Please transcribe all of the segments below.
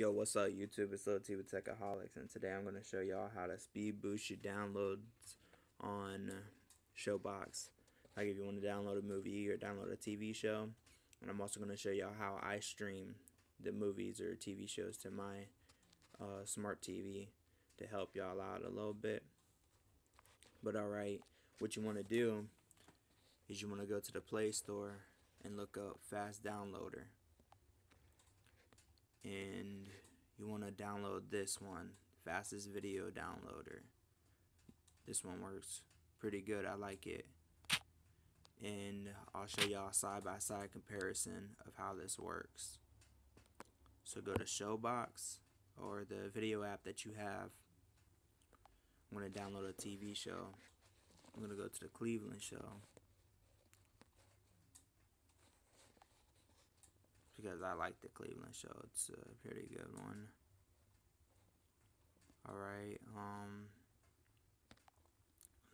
Yo, what's up YouTube? It's Lil T with Techaholics and today I'm going to show y'all how to speed boost your downloads on Showbox. Like if you want to download a movie or download a TV show. And I'm also going to show y'all how I stream the movies or TV shows to my uh, smart TV to help y'all out a little bit. But alright, what you want to do is you want to go to the Play Store and look up Fast Downloader and you want to download this one. Fastest video downloader. This one works pretty good I like it. And I'll show y'all side by side comparison of how this works. So go to Showbox or the video app that you have. I'm going to download a TV show? I'm going to go to the Cleveland show because I like the Cleveland show. It's a pretty good one. Alright, um,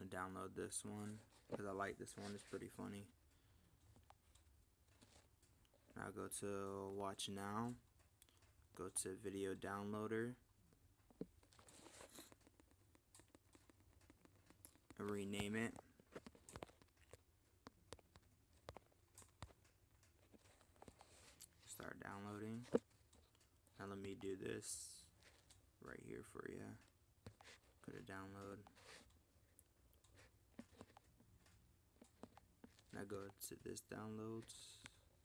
I'm gonna download this one because I like this one. It's pretty funny. Now go to Watch Now. Go to Video Downloader. And rename it. Downloading. Now let me do this right here for you. Go to download. Now go to this downloads.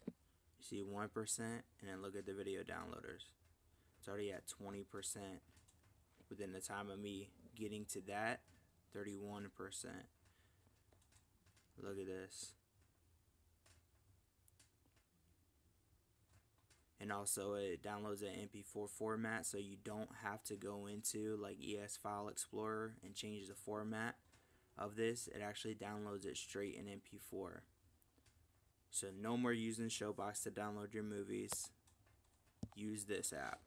You see 1% and then look at the video downloaders. It's already at 20% within the time of me getting to that 31%. Look at this. And also it downloads an MP4 format so you don't have to go into like ES File Explorer and change the format of this. It actually downloads it straight in MP4 so no more using Showbox to download your movies. Use this app.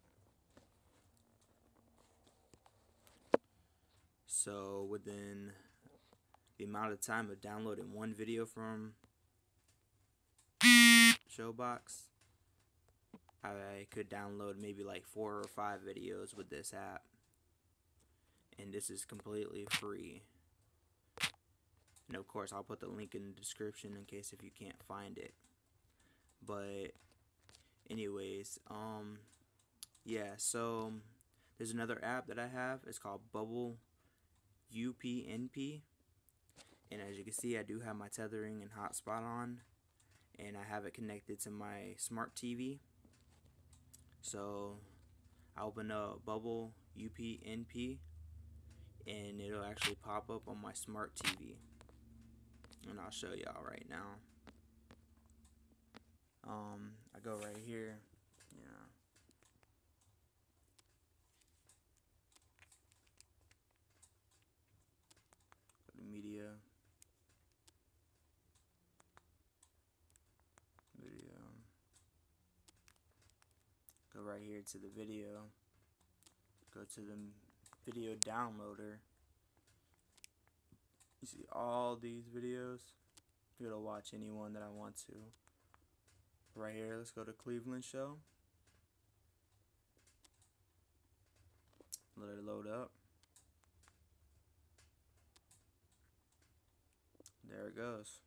So within the amount of time of downloading one video from Showbox I could download maybe like four or five videos with this app. And this is completely free. And of course, I'll put the link in the description in case if you can't find it. But anyways, um yeah, so there's another app that I have. It's called Bubble UPnP. And as you can see, I do have my tethering and hotspot on. And I have it connected to my smart TV. So I open up Bubble UPnP and it'll actually pop up on my smart TV. And I'll show y'all right now. Um, I go right here. Yeah. Go to media. go right here to the video. Go to the video downloader. You see all these videos? Able to watch any one that I want to. Right here let's go to Cleveland show. Let it load up. There it goes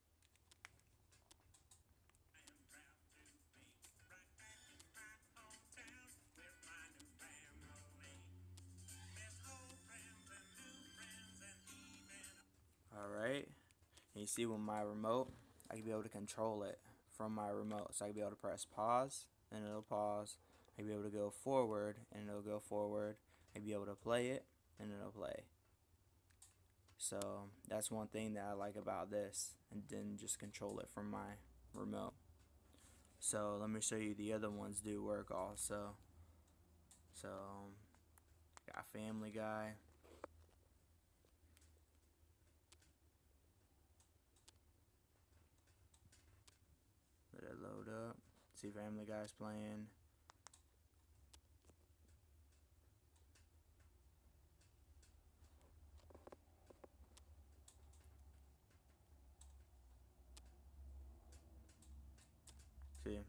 and you see with my remote, I can be able to control it from my remote. So I can be able to press pause, and it'll pause. I can be able to go forward, and it'll go forward. I can be able to play it, and it'll play. So that's one thing that I like about this, and then just control it from my remote. So let me show you the other ones do work also. So um, got Family Guy. See Family Guy's playing. See.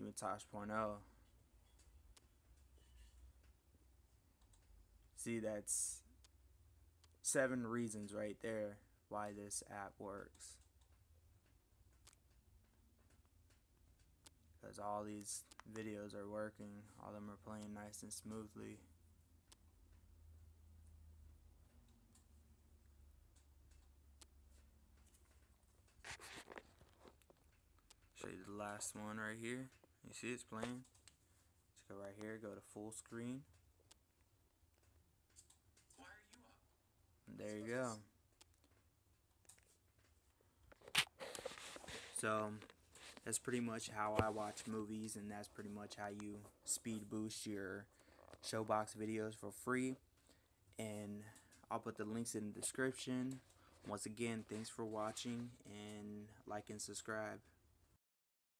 Humatosh.0. See, that's seven reasons right there why this app works. Because all these videos are working, all of them are playing nice and smoothly. Show you the last one right here. You see it's playing? Let's go right here, go to full screen. There you go. So that's pretty much how I watch movies, and that's pretty much how you speed boost your Showbox videos for free. And I'll put the links in the description. Once again, thanks for watching, and like and subscribe.